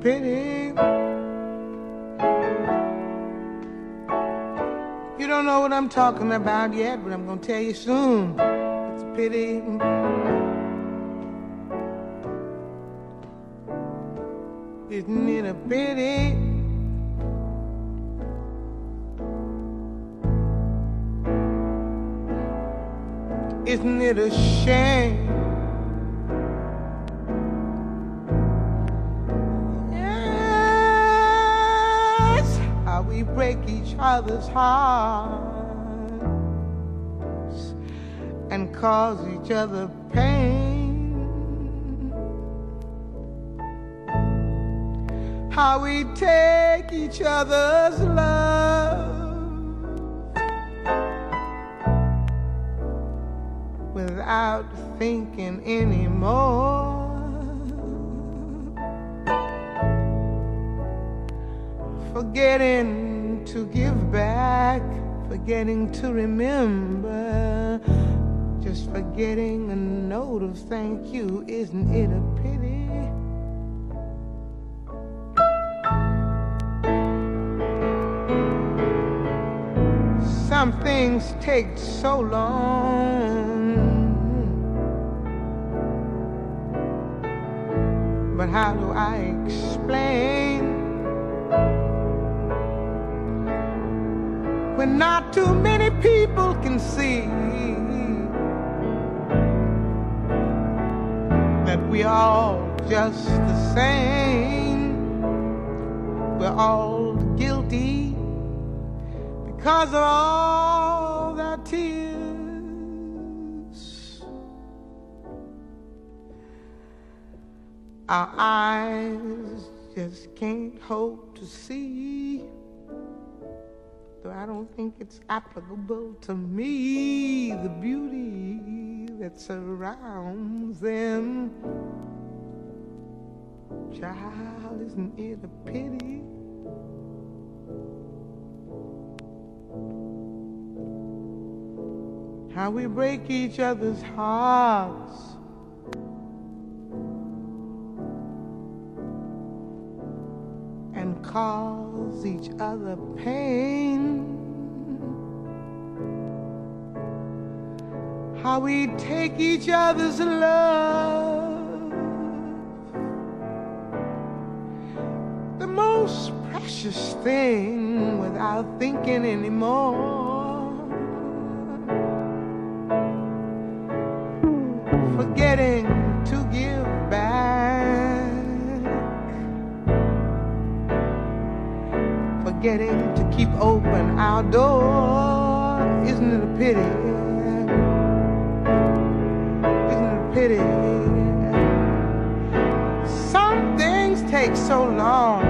pity. You don't know what I'm talking about yet, but I'm gonna tell you soon. It's a pity. Isn't it a pity? Isn't it a shame? Other's hearts and cause each other pain. How we take each other's love without thinking anymore. Forgetting to give back, forgetting to remember, just forgetting a note of thank you. Isn't it a pity? Some things take so long. But how do I explain when not too many people can see that we are all just the same? We're all guilty because of all their tears. Our eyes just can't hope to see. Though I don't think it's applicable to me, the beauty that surrounds them. Child, isn't it a pity? How we break each other's hearts. Cause each other pain. How we take each other's love. The most precious thing without thinking anymore. forgetting open our door. Isn't it a pity? Isn't it a pity? Some things take so long,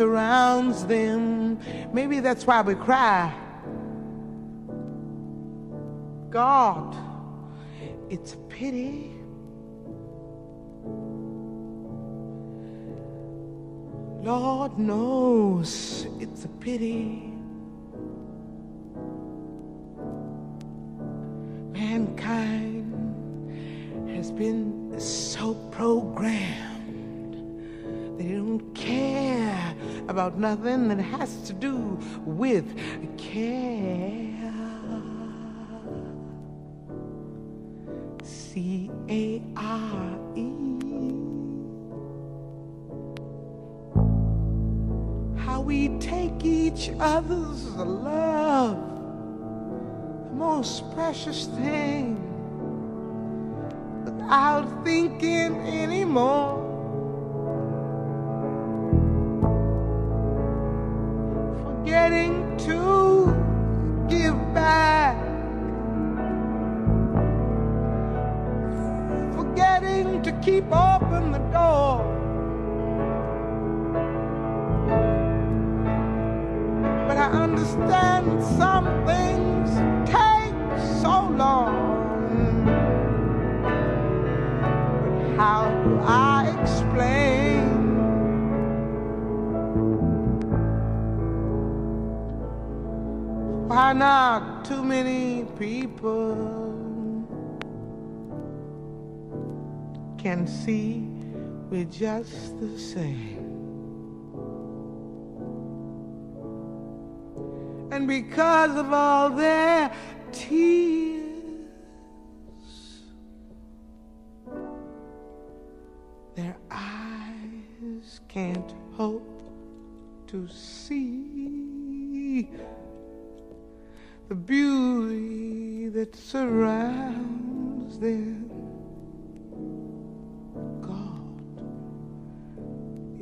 surrounds them. Maybe that's why we cry. God, it's a pity. Lord knows it's a pity. Mankind has been so programmed about nothing that has to do with care. C A R E. How we take each other's love, the most precious thing, without thinking anymore. Keep open the door. But I understand some things take so long. But how do I explain? Why not too many people? Can see we're just the same. And because of all their tears, their eyes can't hope to see the beauty that surrounds them.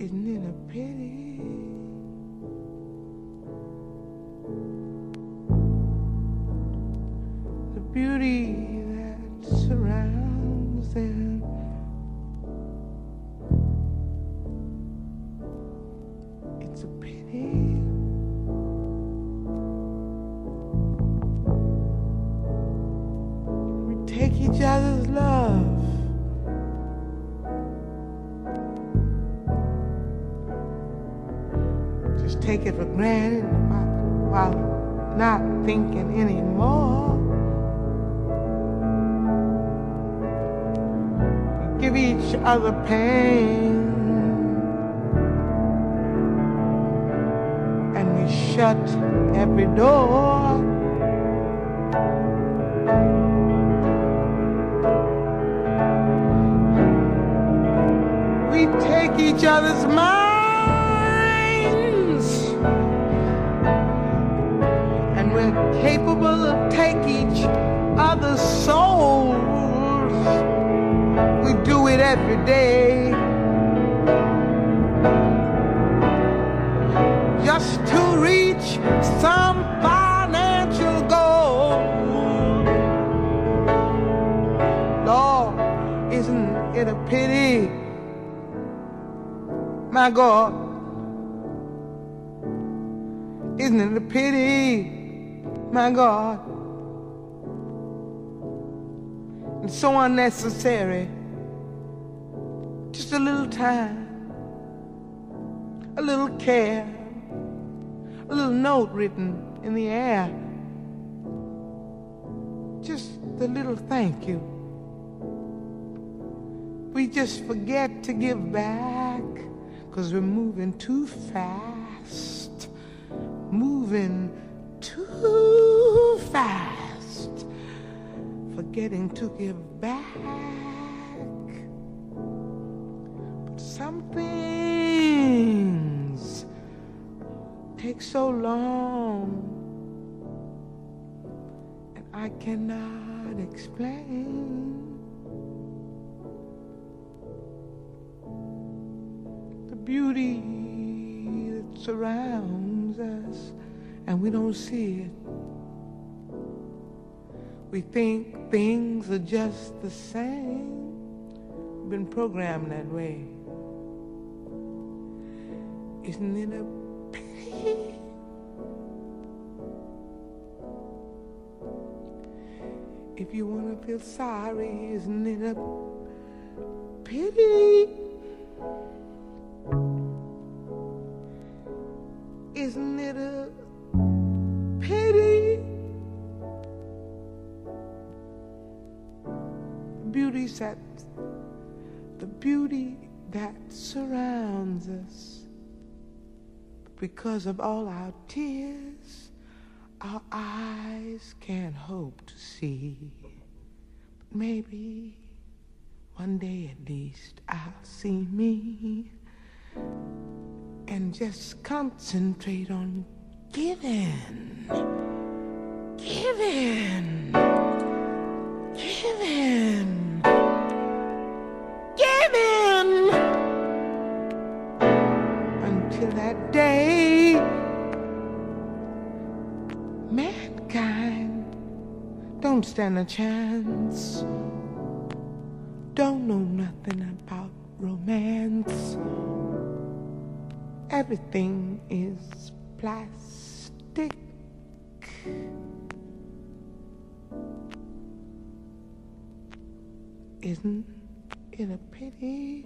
Isn't it a pity? Take it for granted while not thinking anymore. We give each other pain and we shut every door. We take each other's mind. Souls. We do it every day. Just to reach some financial goal. Lord, isn't it a pity? My God, isn't it a pity? my God. And so unnecessary. Just a little time, a little care, a little note written in the air. Just a little thank you. We just forget to give back because we're moving too fast, moving too fast, forgetting to give back. But some things take so long, and I cannot explain. The beauty that surrounds us and we don't see it. We think things are just the same. We've been programmed that way. Isn't it a pity? If you want to feel sorry, isn't it a pity? Isn't it a Beauty that the beauty that surrounds us. Because of all our tears, our eyes can't hope to see. But maybe one day at least I'll see me and just concentrate on. Giving. Giving. Until that day, mankind don't stand a chance don't know nothing about romance. Everything is plastic. Isn't it a pity?